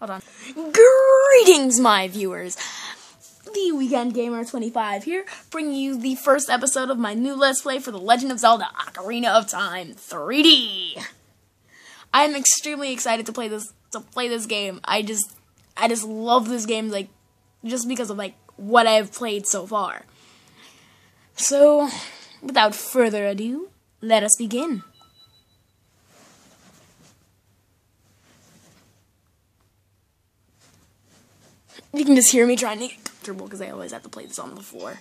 Hold on. Greetings, my viewers. The Weekend Gamer 25 here, bringing you the first episode of my new Let's Play for The Legend of Zelda Ocarina of Time 3D. I am extremely excited to play this to play this game. I just I just love this game like just because of like what I've played so far. So, without further ado, let us begin. You can just hear me trying to get comfortable because I always have to play this on the floor.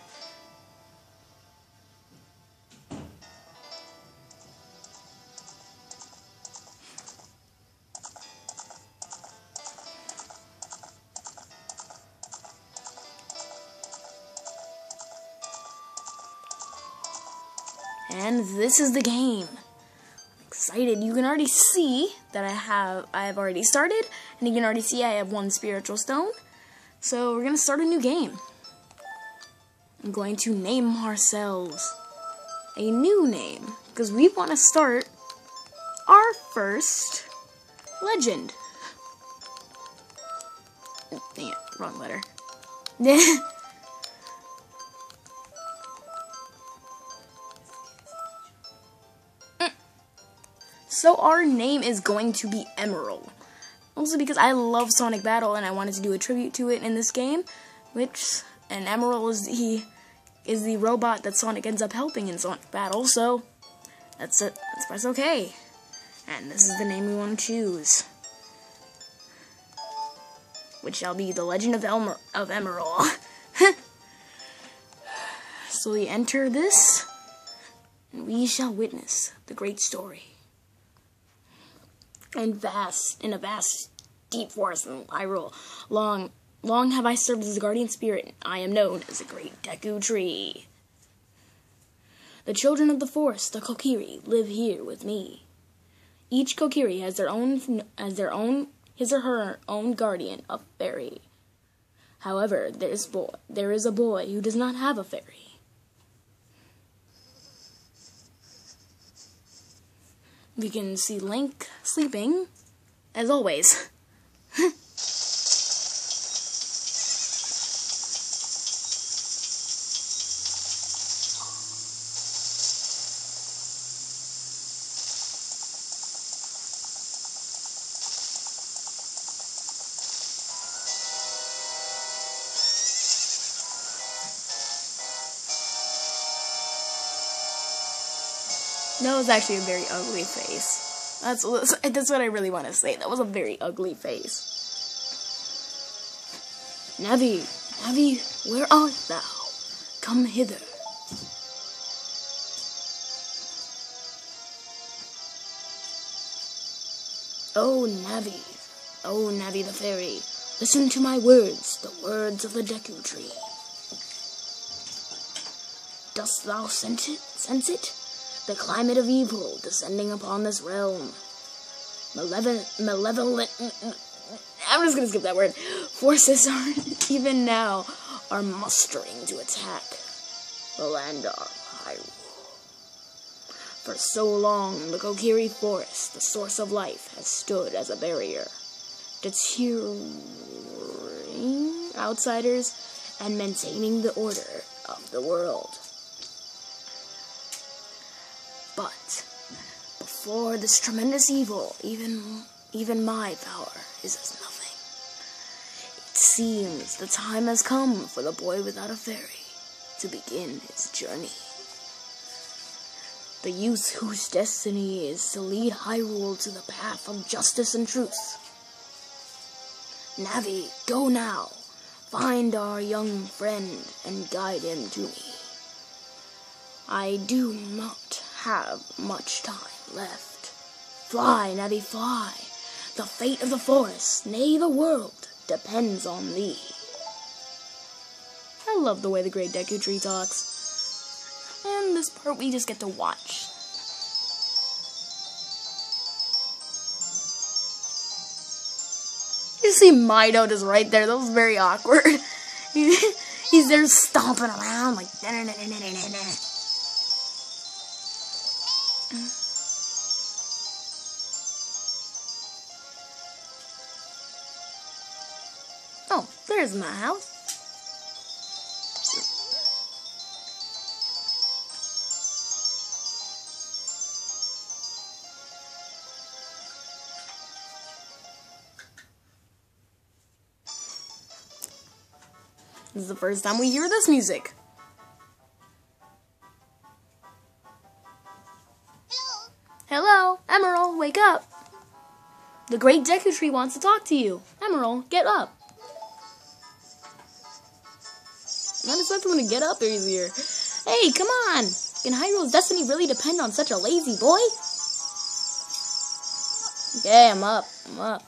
And this is the game. I'm excited. You can already see that I have I have already started, and you can already see I have one spiritual stone. So we're gonna start a new game. I'm going to name ourselves a new name because we want to start our first legend. Oh, dang it, wrong letter. Mm. so our name is going to be Emerald. Also because I love Sonic Battle and I wanted to do a tribute to it in this game, which and Emerald is the is the robot that Sonic ends up helping in Sonic Battle, so that's it. Let's press OK. And this is the name we want to choose. Which shall be The Legend of Elmer of Emerald. so we enter this, and we shall witness the great story and vast in a vast deep forest in Hyrule. Long long have I served as a guardian spirit, and I am known as a great Deku tree. The children of the forest, the Kokiri, live here with me. Each Kokiri has their own has their own his or her own guardian, a fairy. However, there's boy there is a boy who does not have a fairy. We can see Link sleeping, as always. That was actually a very ugly face. That's that's what I really want to say. That was a very ugly face. Navi, Navi, where art thou? Come hither. Oh, Navi, oh, Navi the fairy, listen to my words, the words of the Deku tree. Dost thou sense it? Sense it? The climate of evil descending upon this realm. Malevolent, malevolent, I'm just gonna skip that word. Forces are, even now, are mustering to attack the land of Hyrule. For so long, the Kokiri Forest, the source of life, has stood as a barrier, deterring outsiders and maintaining the order of the world. Before this tremendous evil, even even my power is as nothing. It seems the time has come for the boy without a fairy to begin his journey. The youth whose destiny is to lead Hyrule to the path of justice and truth. Navi, go now. Find our young friend and guide him to me. I do not have much time left. Fly, Navi, fly. The fate of the forest, nay, the world, depends on thee. I love the way the Great Deku Tree talks. And this part we just get to watch. You see Mido just right there. That was very awkward. He's there stomping around like. Nah, nah, nah, there's my house. This is the first time we hear this music. Hello, Emerald, wake up. The great Deku Tree wants to talk to you. Emerald, get up. Him to get up easier. Hey, come on. Can Hyrule's destiny really depend on such a lazy boy? Yeah, I'm up. I'm up.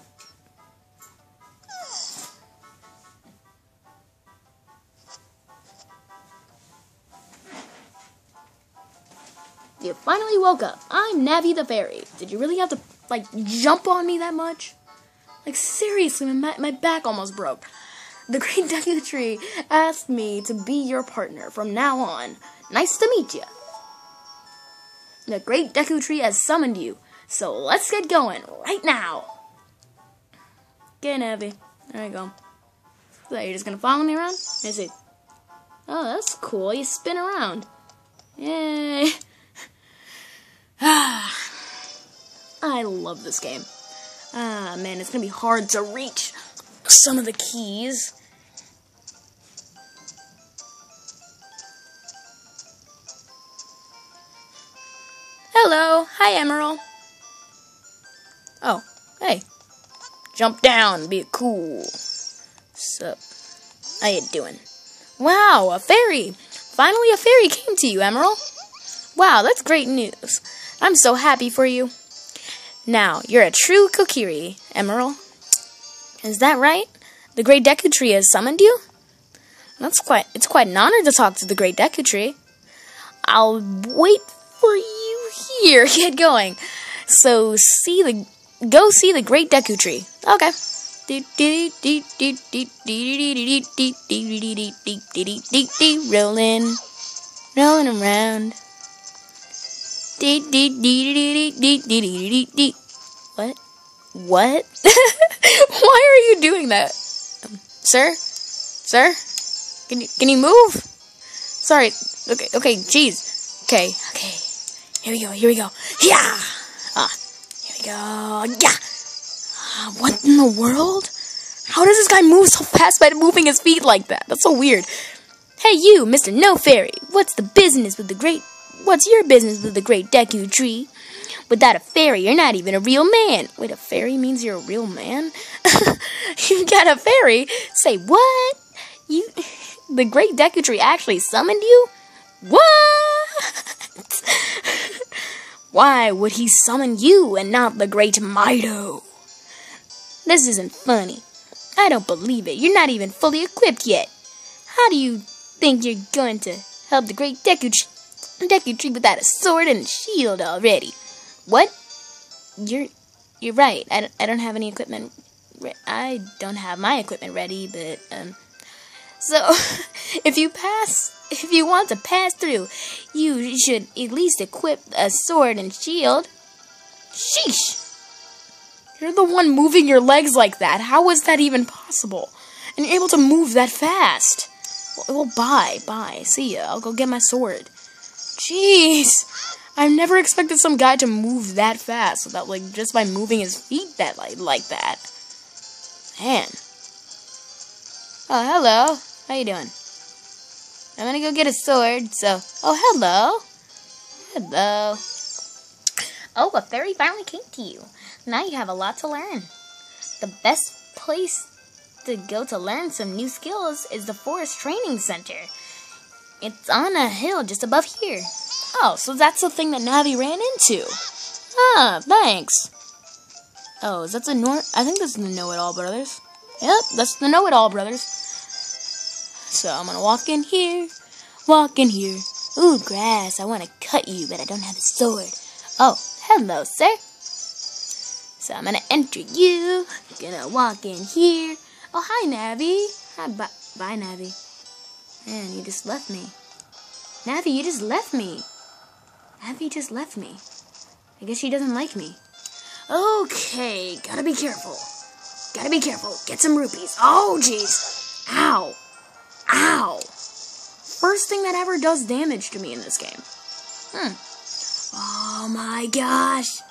You finally woke up. I'm Navi the Fairy. Did you really have to, like, jump on me that much? Like, seriously, my, my back almost broke. The Great Deku Tree asked me to be your partner from now on. Nice to meet you. The Great Deku Tree has summoned you, so let's get going right now. Okay, Navi. There you go. So you're just gonna follow me around? Is it? Oh, that's cool. You spin around. Yay. I love this game. Ah, man, it's gonna be hard to reach some of the keys. Hello. Hi, Emerald. Oh, hey. Jump down, be cool. Sup? How you doing? Wow, a fairy! Finally a fairy came to you, Emerald. Wow, that's great news. I'm so happy for you. Now, you're a true Kokiri, Emerald. Is that right? The Great Deku Tree has summoned you? That's quite it's quite an honor to talk to the Great Deku Tree. I'll wait for here. Get going. So see the go see the Great Deku Tree. Okay. Rolling, rolling around. What? What? Why are you doing that? Um, sir? Sir? Can you can you move? Sorry. Okay, okay, jeez. Okay, okay. Here we go, here we go. Yeah! Ah, here we go. Yeah! Uh, what in the world? How does this guy move so fast by moving his feet like that? That's so weird. Hey you, Mr. No Fairy, what's the business with the great What's your business with the great Deku tree? Without a fairy, you're not even a real man. Wait, a fairy means you're a real man? you got a fairy? Say what? You, the great Deku tree actually summoned you? What? Why would he summon you and not the great Mido? This isn't funny. I don't believe it. You're not even fully equipped yet. How do you think you're going to help the great Deku? Deku Tree without a sword and a shield already. What? You're you're right. I I don't have any equipment. I don't have my equipment ready, but um. So, if you pass, if you want to pass through, you should at least equip a sword and shield. Sheesh! You're the one moving your legs like that. How is that even possible? And you're able to move that fast. Well, well bye, bye. See ya. I'll go get my sword. Jeez. I've never expected some guy to move that fast without like just by moving his feet that like like that. Man. Oh, hello. How you doing? I'm gonna go get a sword, so oh hello. Hello. Oh, a fairy finally came to you. Now you have a lot to learn. The best place to go to learn some new skills is the Forest Training Center. It's on a hill just above here. Oh, so that's the thing that Navi ran into. Ah, thanks. Oh, is that the Nor- I think that's the Know-It-All Brothers. Yep, that's the Know-It-All Brothers. So I'm gonna walk in here, walk in here. Ooh, grass, I wanna cut you, but I don't have a sword. Oh, hello, sir. So I'm gonna enter you, gonna walk in here. Oh, hi, Navi. Hi, bye, bye Navi. Man, you just left me. Navi, you just left me. Navi just left me. I guess she doesn't like me. Okay, gotta be careful. Gotta be careful. Get some rupees. Oh, jeez. Ow. Ow. First thing that ever does damage to me in this game. Hmm. Oh my gosh.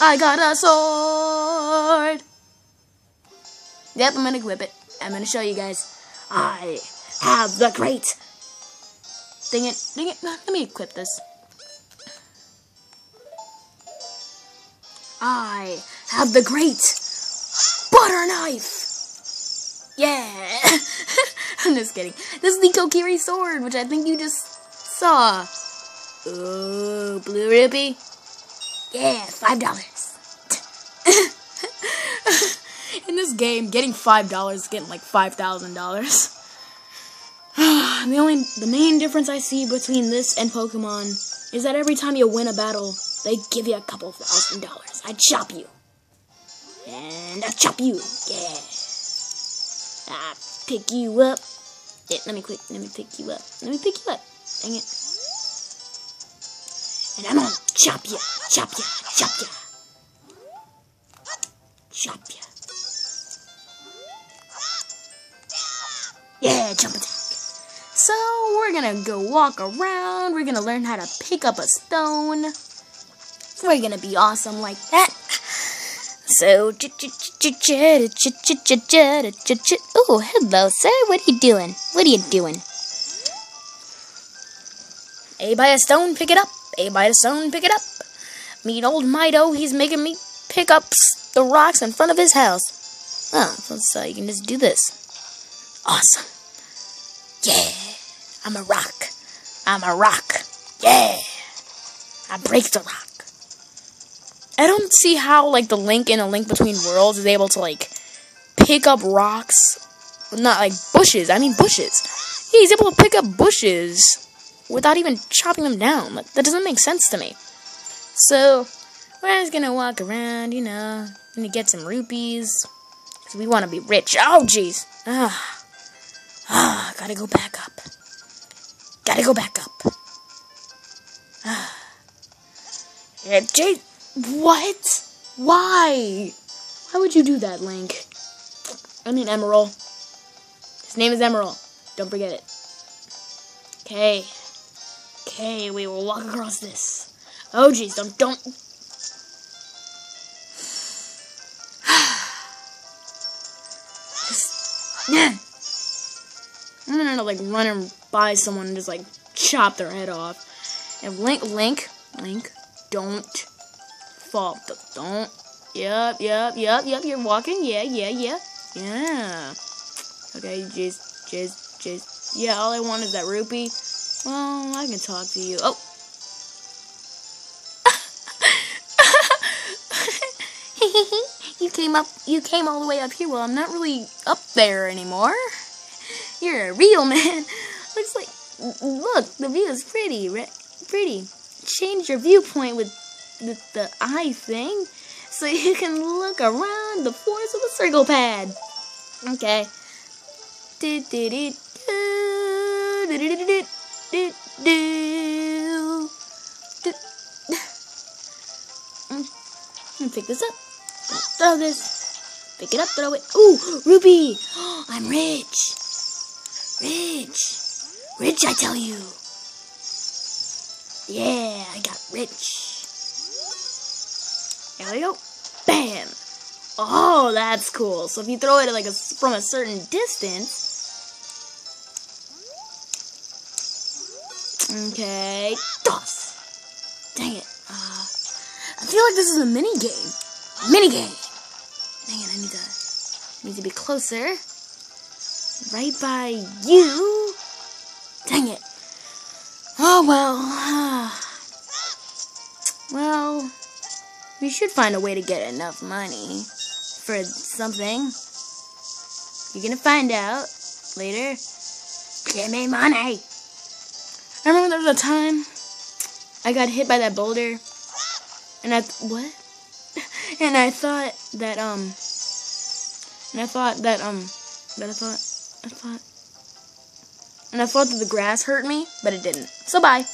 I got a sword. Yep, I'm gonna equip it. I'm gonna show you guys. I have the great. Dang it, dang it. Let me equip this. I have the great butter knife. Yeah. I'm just kidding. This is the Kokiri sword, which I think you just saw. Ooh, blue rupee. Yeah, five dollars. In this game, getting five dollars is getting like five thousand dollars. The only, the main difference I see between this and Pokemon is that every time you win a battle, they give you a couple thousand dollars. I chop you, and I'll chop you. Yeah, I'll pick you up. Yeah, let me quick. Let me pick you up. Let me pick you up. Dang it. And I'm gonna chop you, chop you, chop you, chop you. Yeah, jump attack. So we're gonna go walk around. We're gonna learn how to pick up a stone. We're gonna be awesome like that. So, oh, hello, sir. What are you doing? What are you doing? A by a stone, pick it up. A by a stone, pick it up. Meet old Mido. He's making me pick up the rocks in front of his house. Oh, so you can just do this. Awesome. Yeah. I'm a rock. I'm a rock. Yeah. I break the rock. I don't see how like the link in a link between worlds is able to like pick up rocks, not like bushes. I mean bushes. Yeah, he's able to pick up bushes without even chopping them down. That, that doesn't make sense to me. So we're just gonna walk around, you know, gonna get some rupees. Cause we want to be rich. Oh, jeez. Ah, ah, gotta go back up. Gotta go back up. Ah. Yeah, Jay. What? Why? Why would you do that, Link? I mean, Emerald. His name is Emerald. Don't forget it. Okay. Okay, we will walk across this. Oh, jeez, don't, don't. I'm gonna like run and by someone and just like chop their head off. And Link, Link, Link, don't fall. Don't. Yep, yep, yep, yep. You're walking. Yeah, yeah, yeah, yeah. Okay, just, just, just. Yeah, all I want is that rupee. Well, I can talk to you. Oh. you came up. You came all the way up here. Well, I'm not really up there anymore. You're a real man. Looks like. Look, the view is pretty. Pretty. Change your viewpoint with the, the eye thing so you can look around the force of the circle pad. Okay. And mm. pick this up. Throw this. Pick it up, throw it. Ooh, rupee! I'm rich! Rich! Rich, I tell you! Yeah, I got rich. There we go. Bam! Oh, that's cool. So if you throw it like a, from a certain distance, Okay. Toss. Dang it. Uh, I feel like this is a mini game. Mini game. Dang it, I need to need to be closer. Right by you. Dang it. Oh well. well, we should find a way to get enough money for something. You're gonna find out later. Give me money. I remember there was a time I got hit by that boulder, and I what? And I thought that um, and I thought that um, that I thought I thought, and I thought that the grass hurt me, but it didn't. So bye.